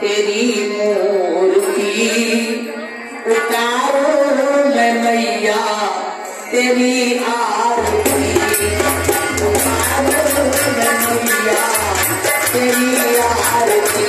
तेरी मूर्ति उतारो मैं मैया तेरी आरती। उतारो मैं मैया तेरी आरती।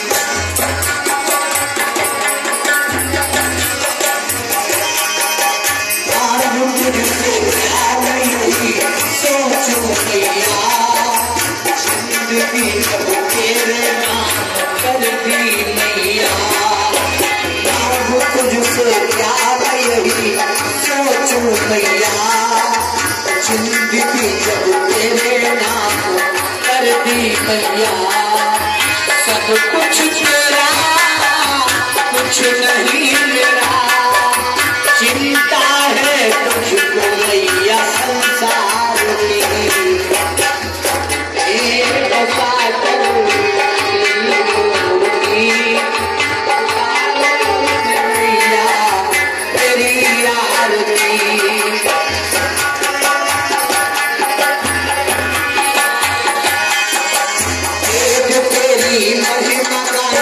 मैया सब कुछ तेरा कुछ नहीं मेरा चिंता है तुझको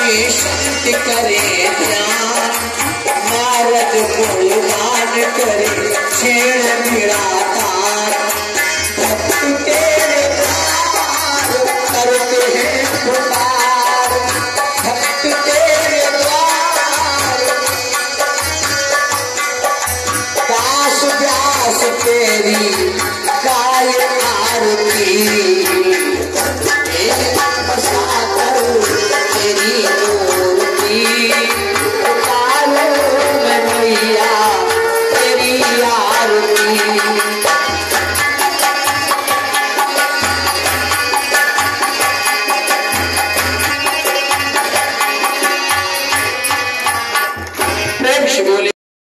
में करे ध्यान नारद को करे छेड़ निराकार। भक्त तेरे करते हैं पुकार। भक्त तेरे द्वार व्यास तेरी काय आरती।